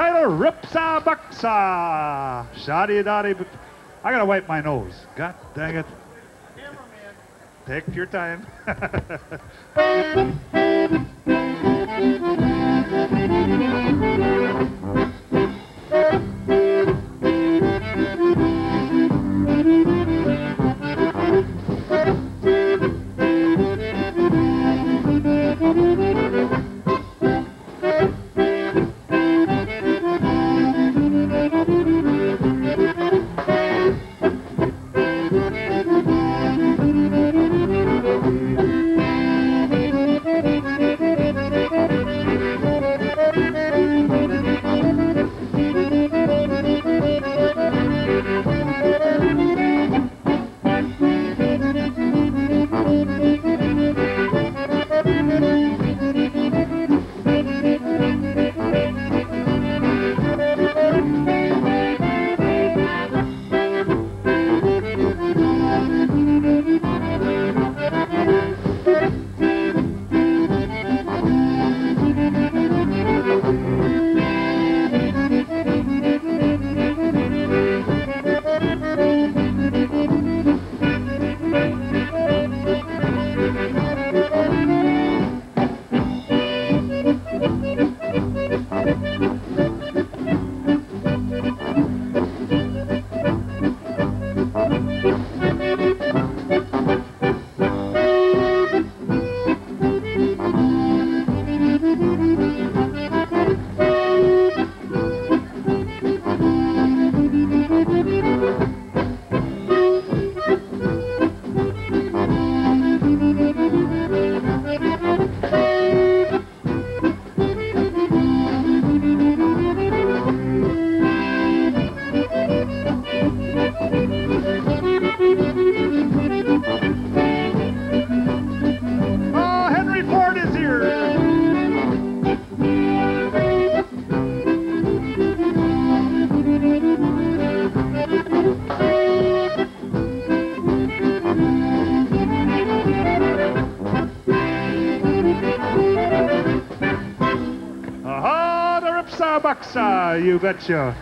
title, Ripsaw Bucksaw. Shoddy dotty. But I gotta wipe my nose. God dang it. Take your time. Bucksaw, you betcha.